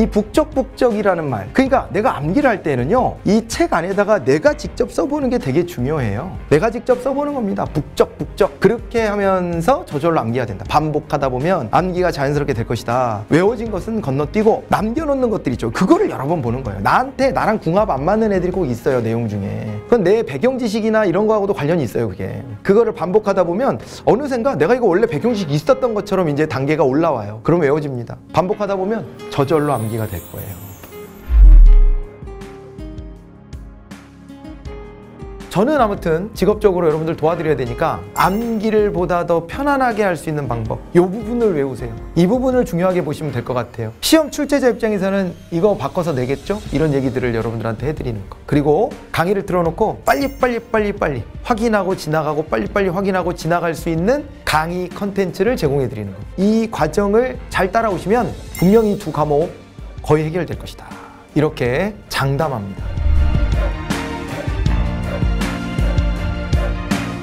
이 북적북적이라는 말 그러니까 내가 암기를 할 때는요 이 책 안에다가 내가 직접 써보는 게 되게 중요해요. 내가 직접 써보는 겁니다. 북적북적. 그렇게 하면서 저절로 암기가 된다. 반복하다 보면 암기가 자연스럽게 될 것이다. 외워진 것은 건너뛰고 남겨놓는 것들 있죠. 그거를 여러 번 보는 거예요. 나한테 나랑 궁합 안 맞는 애들이 꼭 있어요 내용 중에. 그건 내 배경 지식이나 이런 거하고도 관련이 있어요 그게. 그거를 반복하다 보면 어느샌가 내가 이거 원래 배경 지식 있었던 것처럼 이제 단계가 올라와요. 그럼 외워집니다. 반복하다 보면 저절로 암기 가 될 거예요. 저는 아무튼 직업적으로 여러분들 도와드려야 되니까 암기를 보다 더 편안하게 할 수 있는 방법 이 부분을 외우세요. 이 부분을 중요하게 보시면 될 것 같아요. 시험 출제자 입장에서는 이거 바꿔서 내겠죠? 이런 얘기들을 여러분들한테 해드리는 거. 그리고 강의를 틀어놓고 빨리 빨리 빨리 빨리 확인하고 지나가고 빨리 빨리 확인하고 지나갈 수 있는 강의 컨텐츠를 제공해 드리는 거이 과정을 잘 따라오시면 분명히 두 과목 거의 해결될 것이다. 이렇게 장담합니다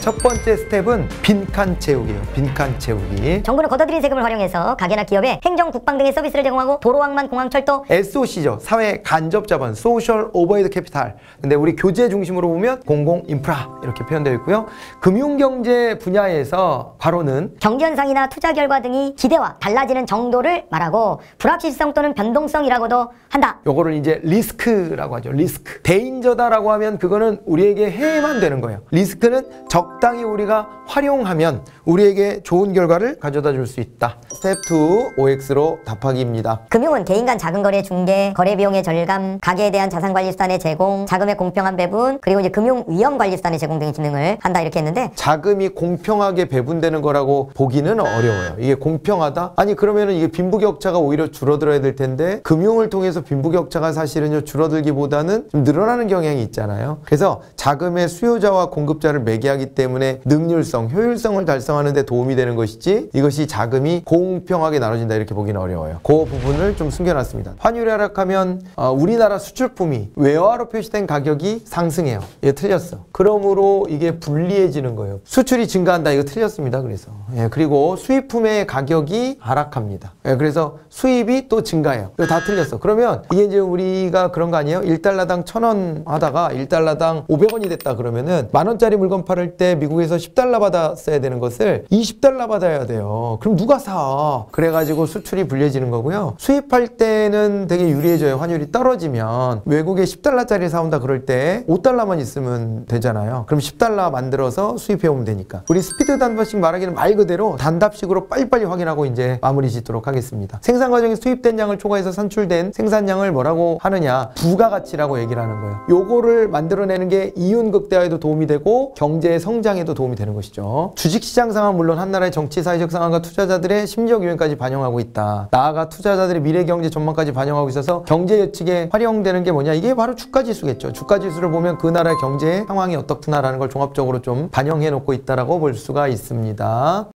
첫 번째 스텝은 빈칸 채우기예요. 빈칸 채우기. 정부는 걷어들인 세금을 활용해서 가계나 기업에 행정, 국방 등의 서비스를 제공하고 도로항만, 공항, 철도 SOC죠. 사회 간접 자본, social overhead capital. 근데 우리 교재 중심으로 보면 공공 인프라 이렇게 표현되어 있고요. 금융 경제 분야에서 바로는 경기 현상이나 투자 결과 등이 기대와 달라지는 정도를 말하고 불확실성 또는 변동성이라고도 한다. 요거를 이제 리스크라고 하죠. 리스크. danger다라고 하면 그거는 우리에게 해만 되는 거예요. 리스크는 적 적당히 우리가 활용하면 우리에게 좋은 결과를 가져다 줄 수 있다. 스텝 2 OX로 답하기입니다. 금융은 개인 간 자금 거래 중개, 거래 비용의 절감, 가계에 대한 자산 관리 수단의 제공, 자금의 공평한 배분, 그리고 이제 금융 위험 관리 수단의 제공 등의 기능을 한다 이렇게 했는데 자금이 공평하게 배분되는 거라고 보기는 어려워요. 이게 공평하다? 아니 그러면은 이게 빈부격차가 오히려 줄어들어야 될 텐데 금융을 통해서 빈부격차가 사실은 줄어들기보다는 좀 늘어나는 경향이 있잖아요. 그래서 자금의 수요자와 공급자를 매개하기 때문에 때문에 능률성, 효율성을 달성하는 데 도움이 되는 것이지 이것이 자금이 공평하게 나눠진다 이렇게 보기는 어려워요. 그 부분을 좀 숨겨놨습니다. 환율이 하락하면 어, 우리나라 수출품이 외화로 표시된 가격이 상승해요. 이게 틀렸어. 그러므로 이게 불리해지는 거예요. 수출이 증가한다 이거 틀렸습니다. 그래서 예, 그리고 수입품의 가격이 하락합니다. 예, 그래서 수입이 또 증가해요. 이거 다 틀렸어. 그러면 이게 이제 우리가 그런 거 아니에요? 1달러당 1000원 하다가 1달러당 500원이 됐다 그러면은 만 원짜리 물건 팔을 때 미국에서 10달러 받았어야 되는 것을 20달러 받아야 돼요. 그럼 누가 사? 그래가지고 수출이 불려지는 거고요. 수입할 때는 되게 유리해져요. 환율이 떨어지면 외국에 10달러짜리 사온다 그럴 때 5달러만 있으면 되잖아요. 그럼 10달러 만들어서 수입해오면 되니까. 우리 스피드 단답식 말하기는 말 그대로 단답식으로 빨리빨리 확인하고 이제 마무리 짓도록 하겠습니다. 생산 과정에 수입된 양을 초과해서 산출된 생산량을 뭐라고 하느냐? 부가가치라고 얘기를 하는 거예요. 요거를 만들어내는 게 이윤 극대화에도 도움이 되고 경제의 성 성장에도 도움이 되는 것이죠. 주식시장 상황 물론 한 나라의 정치 사회적 상황과 투자자들의 심리적 요인까지 반영하고 있다. 나아가 투자자들의 미래 경제 전망까지 반영하고 있어서 경제 예측에 활용되는 게 뭐냐? 이게 바로 주가 지수겠죠. 주가 지수를 보면 그 나라의 경제 상황이 어떻구나라는 걸 종합적으로 좀 반영해 놓고 있다라고 볼 수가 있습니다.